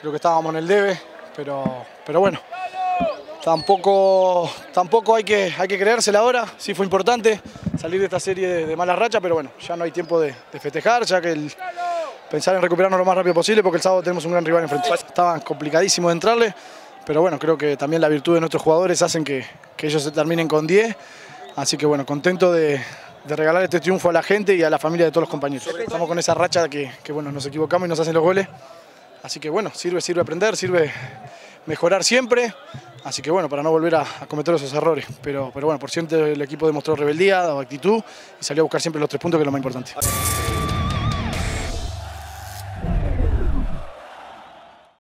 creo que estábamos en el debe, pero, pero bueno, tampoco, tampoco hay, que, hay que creérsela ahora, sí fue importante salir de esta serie de, de mala racha, pero bueno, ya no hay tiempo de, festejar, ya que pensar en recuperarnos lo más rápido posible porque el sábado tenemos un gran rival enfrente. Estaba complicadísimo de entrarle, pero bueno, creo que también la virtud de nuestros jugadores hacen que, ellos se terminen con 10, así que bueno, contento de, de regalar este triunfo a la gente y a la familia de todos los compañeros. Estamos con esa racha que, que bueno, nos equivocamos y nos hacen los goles. Así que bueno, sirve, sirve aprender, sirve mejorar siempre. Así que bueno, para no volver a, cometer esos errores. Pero, pero bueno, por siempre el equipo demostró rebeldía, actitud y salió a buscar siempre los tres puntos que es lo más importante.